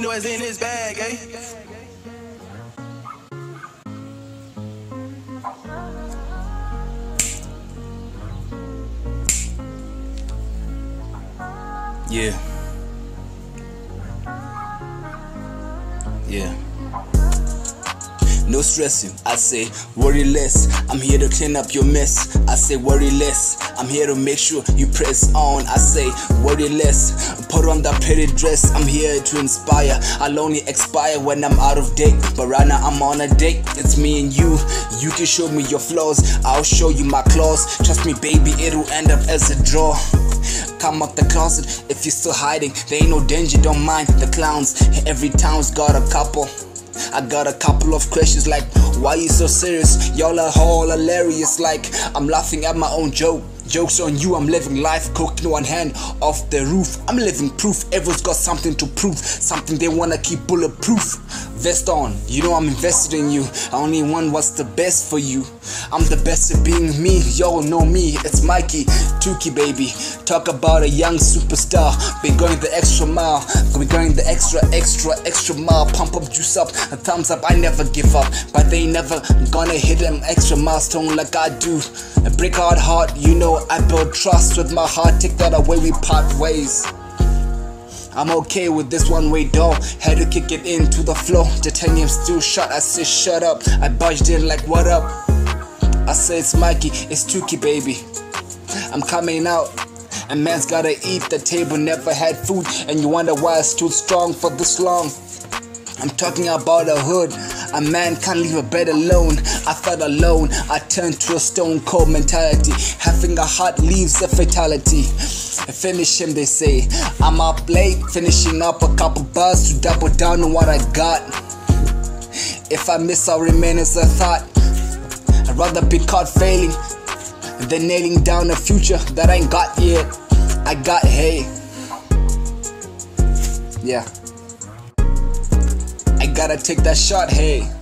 he know it's in his bag, eh? Yeah. Yeah. No stressing, I say worry less. I'm here to clean up your mess. I say worry less. I'm here to make sure you press on. I say worry less. Put on that pretty dress. I'm here to inspire. I'll only expire when I'm out of date. But right now I'm on a date. It's me and you. You can show me your flaws. I'll show you my claws. Trust me, baby, it'll end up as a draw. Come out the closet if you're still hiding. There ain't no danger, don't mind the clowns. Every town's got a couple. I got a couple of questions like, why you so serious? Y'all are all hilarious, like I'm laughing at my own joke. Jokes on you, I'm living life, cooking one hand off the roof. I'm living proof, everyone's got something to prove, something they wanna keep bulletproof. Vest on, you know I'm invested in you. I only want what's the best for you. I'm the best at being me, y'all know me, it's Mikey, Tuki baby. Talk about a young superstar, been going the extra mile, been going the extra, extra, extra mile. Pump up, juice up, a thumbs up, I never give up. But they never gonna hit them extra milestone like I do. A brick hard heart, you know I build trust with my heart. Take that away, we part ways. I'm okay with this one way door. Had to kick it into the flow. Titanium still shot. I say shut up. I budged in like what up. I say it's Mikey, it's Tuki baby. I'm coming out. And man's gotta eat. The table never had food, and you wonder why I stood strong for this long. I'm talking about a hood. A man can't leave a bed alone. I felt alone. I turned to a stone cold mentality. Having a heart leaves a fatality. Finish him, they say. I'm up late, finishing up a couple bars to double down on what I got. If I miss, I'll remain as a thought. I'd rather be caught failing than nailing down a future that I ain't got yet. I got hay. Yeah. Gotta take that shot, hey.